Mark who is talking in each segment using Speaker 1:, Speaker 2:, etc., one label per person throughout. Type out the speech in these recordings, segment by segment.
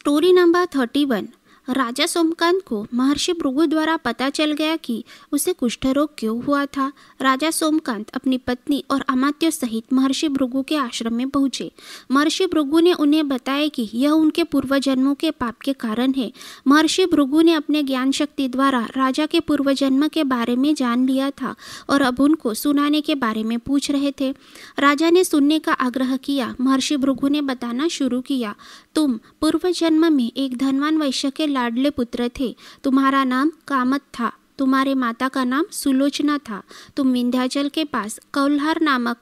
Speaker 1: story number 31 राजा सोमकांत को महर्षि भृगु द्वारा पता चल गया कि उसे कुष्ठ रोग क्यों हुआ था। राजा सोमकांत अपनी पत्नी और अमात्य सहित महर्षि भृगु के आश्रम में पहुँचे। महर्षि भृगु ने उन्हें बताया कि यह उनके पूर्व जन्मों के पाप के कारण है। महर्षि भृगु ने अपने ज्ञान शक्ति द्वारा राजा के पूर्व जन्म के बारे में जान लिया था और अब उनको सुनाने के बारे में पूछ रहे थे। राजा ने सुनने का आग्रह किया। महर्षि भृगु ने बताना शुरू किया, तुम पूर्व जन्म में एक धनवान वैश्य के लाडले पुत्र थे. तुम्हारा नाम कामत था. तुम्हारे माता का नाम सुलोचना था. तुम विंध्याचल के पास कौल्हार नामक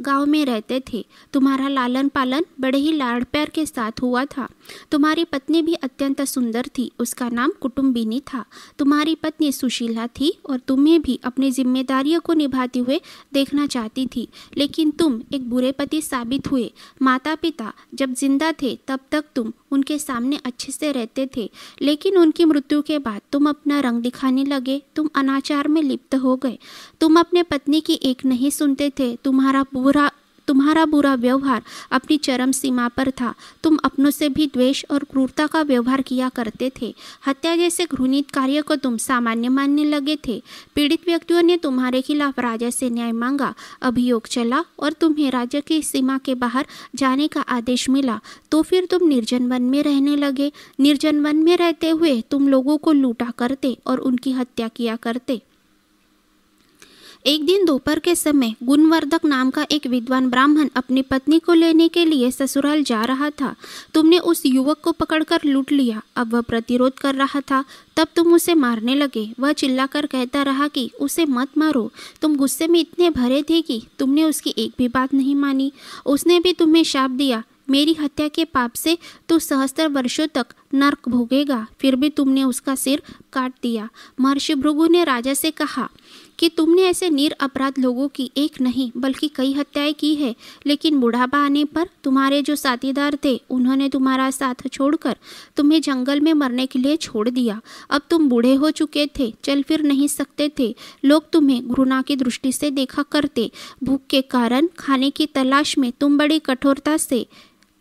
Speaker 1: गाँव में रहते थे। तुम्हारा लालन पालन बड़े ही लाड़ प्यार के साथ हुआ था। तुम्हारी पत्नी भी अत्यंत सुंदर थी, उसका नाम कुटुम्बिनी था। तुम्हारी पत्नी सुशीला थी और तुम्हें भी अपनी जिम्मेदारियों को निभाते हुए देखना चाहती थी। लेकिन तुम एक बुरे पति साबित हुए। माता पिता जब ज़िंदा थे, तब तक तुम उनके सामने अच्छे से रहते थे। लेकिन उनकी मृत्यु के बाद तुम अपना रंग दिखाने लगे। तुम अनाचार में लिप्त हो गए। तुम अपने पत्नी की एक नहीं सुनते थे। तुम्हारा बुरा, तुम्हारा बुरा व्यवहार अपनी चरम सीमा पर था। तुम अपनों से भी द्वेष और क्रूरता का व्यवहार किया करते थे। हत्या जैसे घृणित कार्य को तुम सामान्य मानने लगे थे। पीड़ित व्यक्तियों ने तुम्हारे खिलाफ राजा से न्याय मांगा, अभियोग चला और तुम्हें राज्य की सीमा के बाहर जाने का आदेश मिला। तो फिर तुम निर्जन वन में रहने लगे। निर्जन वन में रहते हुए तुम लोगों को लूटा करते और उनकी हत्या किया करते। एक दिन दोपहर के समय गुणवर्धक नाम का एक विद्वान ब्राह्मण अपनी पत्नी को लेने के लिए ससुराल जा रहा था। तुमने उस युवक को पकड़कर लूट लिया। अब वह प्रतिरोध कर रहा था। तब तुम उसे मारने लगे। वह चिल्लाकर कहता रहा कि, उसे मत मारो। तुम गुस्से में इतने भरे थे कि तुमने उसकी एक भी बात नहीं मानी। उसने भी तुम्हें शाप दिया। मेरी हत्या के पाप से तू सहस्त्र वर्षों तक नर्क भोगेगा। फिर भी तुमने उसका सिर काट दिया। महर्षि भृगु ने राजा से कहा कि तुमने ऐसे निर अपराध लोगों की एक नहीं, बल्कि कई हत्याएँ की है। लेकिन बुढ़ापा आने पर तुम्हारे जो साथीदार थे, उन्होंने तुम्हारा साथ छोड़कर तुम्हें जंगल में मरने के लिए छोड़ दिया। अब तुम बूढ़े हो चुके थे, चल फिर नहीं सकते थे। लोग तुम्हें घृणा की दृष्टि से देखा करते। भूख के कारण खाने की तलाश में तुम बड़ी कठोरता से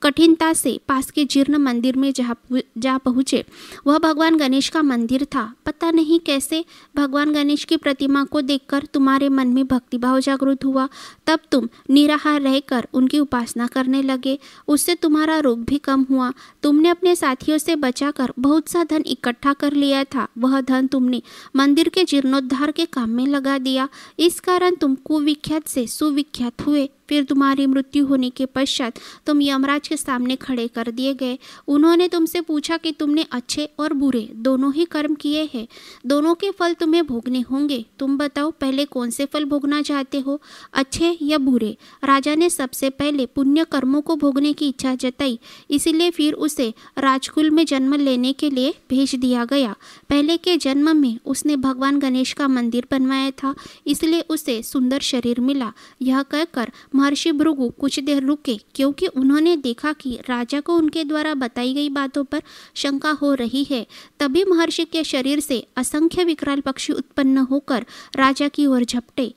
Speaker 1: कठिनता से पास के जीर्ण मंदिर में जा जा पहुँचे, वह भगवान गणेश का मंदिर था। पता नहीं कैसे भगवान गणेश की प्रतिमा को देखकर तुम्हारे मन में भक्तिभाव जागृत हुआ। तब तुम निराहार रहकर उनकी उपासना करने लगे। उससे तुम्हारा रोग भी कम हुआ। तुमने अपने साथियों से बचाकर बहुत सा धन इकट्ठा कर लिया था। वह धन तुमने मंदिर के जीर्णोद्धार के काम में लगा दिया। इस कारण तुम कुविख्यात से सुविख्यात हुए। फिर तुम्हारी मृत्यु होने के पश्चात तुम यमराज के सामने खड़े कर दिए गए। उन्होंने तुमसे पूछा कि तुमने अच्छे और बुरे दोनों ही कर्म किए हैं। दोनों के फल तुम्हें भोगने होंगे। तुम बताओ, पहले कौन से फल भोगना चाहते हो? अच्छे या बुरे? राजा ने सबसे पहले पुण्य कर्मों को भोगने की इच्छा जताई। इसीलिए फिर उसे राजकुल में जन्म लेने के लिए भेज दिया गया। पहले के जन्म में उसने भगवान गणेश का मंदिर बनवाया था। इसलिए उसे सुंदर शरीर मिला। यह कहकर महर्षि भृगु कुछ देर रुके, क्योंकि उन्होंने देखा कि राजा को उनके द्वारा बताई गई बातों पर शंका हो रही है। तभी महर्षि के शरीर से असंख्य विकराल पक्षी उत्पन्न होकर राजा की ओर झपटे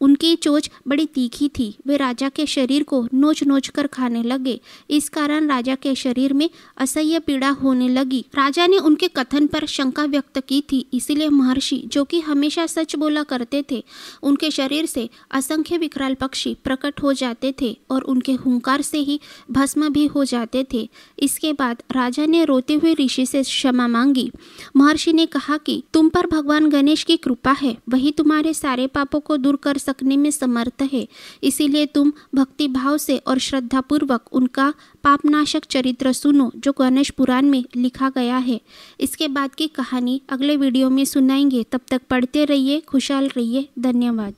Speaker 1: उनकी चोच बड़ी तीखी थी। वे राजा के शरीर को नोच नोच कर खाने लगे। इस कारण राजा के शरीर में असह्य पीड़ा होने लगी। राजा ने उनके कथन पर शंका व्यक्त की थी, इसीलिए महर्षि, जो कि हमेशा सच बोला करते थे, उनके शरीर से असंख्य विकराल पक्षी प्रकट हो जाते थे और उनके हुंकार से ही भस्म भी हो जाते थे। इसके बाद राजा ने रोते हुए ऋषि से क्षमा मांगी। महर्षि ने कहा कि, तुम पर भगवान गणेश की कृपा है। वही तुम्हारे सारे पापों को दूर कर सकने में समर्थ है। इसीलिए तुम भक्ति भाव से और श्रद्धापूर्वक उनका पापनाशक चरित्र सुनो, जो गणेश पुराण में लिखा गया है। इसके बाद की कहानी अगले वीडियो में सुनाएँगे। तब तक पढ़ते रहिए, खुशहाल रहिए। धन्यवाद।